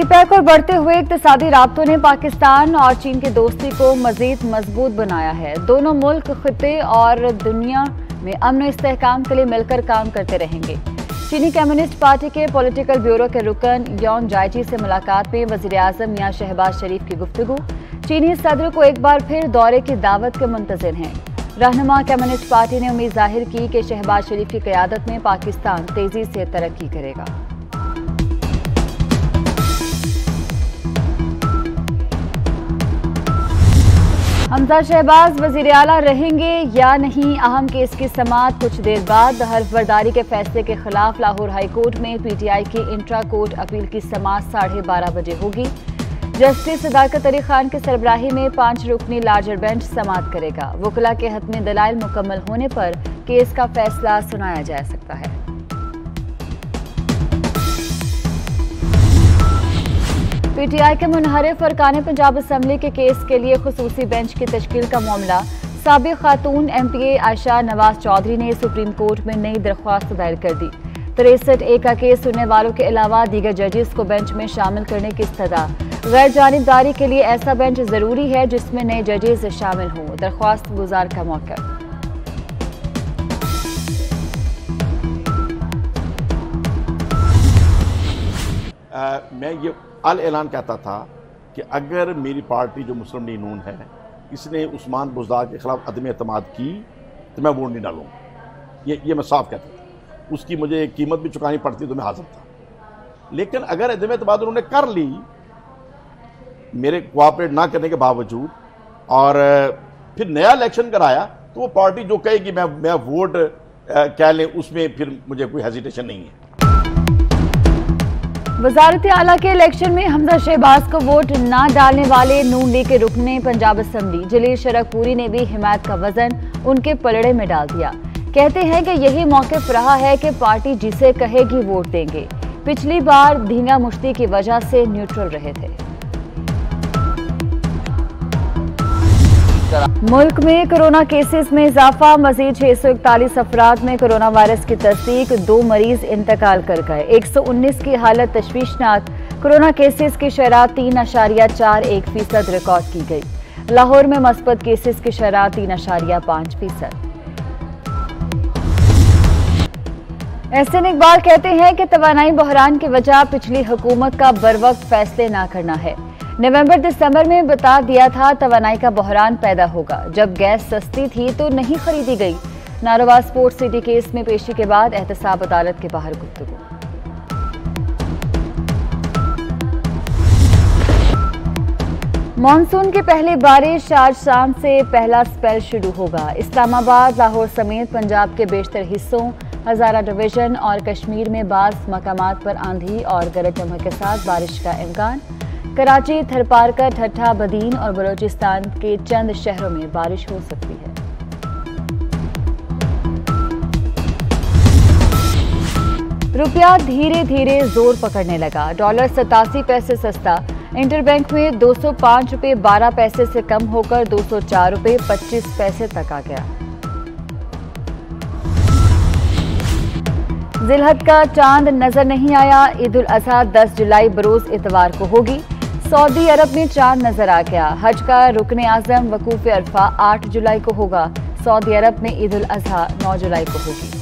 CPEC और बढ़ते हुए इकतसादी रबतों ने पाकिस्तान और चीन की दोस्ती को मजीद मज़बूत बनाया है। दोनों मुल्क खत्े और दुनिया में अमन इसकाम के लिए मिलकर काम करते रहेंगे। चीनी कम्युनिस्ट पार्टी के पॉलिटिकल ब्यूरो के रुकन यौन जायची से मुलाकात में वज़ीर अजम मियाँ शहबाज शरीफ की गुफ्तु चीनी सदर को एक बार फिर दौरे की दावत के मुंतजर हैं। रहनुमा कम्युनिस्ट पार्टी ने उम्मीद ज़ाहिर की कि शहबाज शरीफ की क्यादत में पाकिस्तान तेज़ी से तरक्की करेगा। हमजा शहबाज वज़ीर अला रहेंगे या नहीं? अहम केस की समात कुछ देर बाद हर्फ बरदारी के फैसले के खिलाफ लाहौर हाईकोर्ट में पीटीआई की इंट्रा कोर्ट अपील की समात साढ़े बारह बजे होगी। जस्टिस सदाकत अली खान के सरबराही में पाँच रुकनी लार्जर बेंच समात करेगा। वकला के हत में दलाइल मुकम्मल होने पर केस का फैसला सुनाया जा सकता है। पीटीआई के मुनहरफ अरकान पंजाब असम्बली के केस के लिए खसूसी बेंच की तश्कील का मामला। सबक खातून M P A Asha Nawaz Chaudhry ने सुप्रीम कोर्ट में नई दरख्वास्त दायर कर दी। तिरसठ ए का केस सुनने वालों के अलावा दीगर जजेस को बेंच में शामिल करने की सदा गैर जानबदारी के लिए ऐसा बेंच ज़रूरी है जिसमें नए जजेस शामिल हों। दरख्वास्त गुजार का मौका। मैं ये अल ऐलान कहता था कि अगर मेरी पार्टी जो मुस्लिम लीग नून है, इसने उस्मान बुजदार के खिलाफ अदम अतमाद की तो मैं वोट नहीं डालूँगा ये ये मैं साफ़ कहता था। उसकी मुझे कीमत भी चुकानी पड़ती तो मैं हाजिर था। लेकिन अगर अदम अतमाद उन्होंने कर ली, मेरे कोऑपरेट ना करने के बावजूद, और फिर नया इलेक्शन कराया तो वो पार्टी जो कहेगी, मैं मैं वोट कह लें, उसमें फिर मुझे कोई हेजिटेशन नहीं है। वजारत आला के इलेक्शन में हमजा शहबाज को वोट न डालने वाले नून लीग के रुकने पंजाब असम्बली। जलील शरकपुरी ने भी हिमायत का वज़न उनके पलड़े में डाल दिया। कहते हैं कि यही मौके रहा है कि पार्टी जिसे कहेगी वोट देंगे। पिछली बार धींगा मुश्ती की वजह से न्यूट्रल रहे थे। मुल्क में कोरोना केसेस में इजाफा, मजीद छह सौ इकतालीस अफराद में कोरोना वायरस की तस्दीक, दो मरीज़ इंतकाल कर गए। एक सौ उन्नीस की हालत तशवीशनाक। कोरोना केसेस की शराह तीन अशारिया चार एक फ़ीसद रिकॉर्ड की गई। लाहौर में मस्बत केसेस की शराह तीन अशारिया पाँच फ़ीसद। एहसन इकबाल कहते हैं कि तोानाई बहरान की वजह पिछली हुकूमत का बर वक्त फैसले न करना है। नवंबर दिसंबर में बता दिया था तवानाई का बहरान पैदा होगा। जब गैस सस्ती थी तो नहीं खरीदी गई। नारोवा स्पोर्ट सिटी केस में पेशी के बाद एहतसाब अदालत के बाहर गुफ्तु मानसून की पहली बारिश आज शाम से पहला स्पेल शुरू होगा। इस्लामाबाद, लाहौर समेत पंजाब के बेशतर हिस्सों, हजारा डिवीज़न और कश्मीर में बाज़ मकाम पर आंधी और गरज चमक के साथ बारिश का इम्कान। कराची थरपारका ठट्ठा, बदीन और बलोचिस्तान के चंद शहरों में बारिश हो सकती है। रुपया धीरे धीरे ज़ोर पकड़ने लगा। डॉलर सतासी पैसे सस्ता। इंटरबैंक में दो सौ पाँच रुपये बारह पैसे से कम होकर दो सौ चार रुपये पच्चीस पैसे तक आ गया। जिलहद का चाँद नज़र नहीं आया। ईद उल अजहा 10 जुलाई बरोज इतवार को होगी। सऊदी अरब में चार नज़र आ गया। हज का रुकन आज़म वकूफ अरफा 8 जुलाई को होगा। सऊदी अरब में ईद उल अजहा 9 जुलाई को होगी।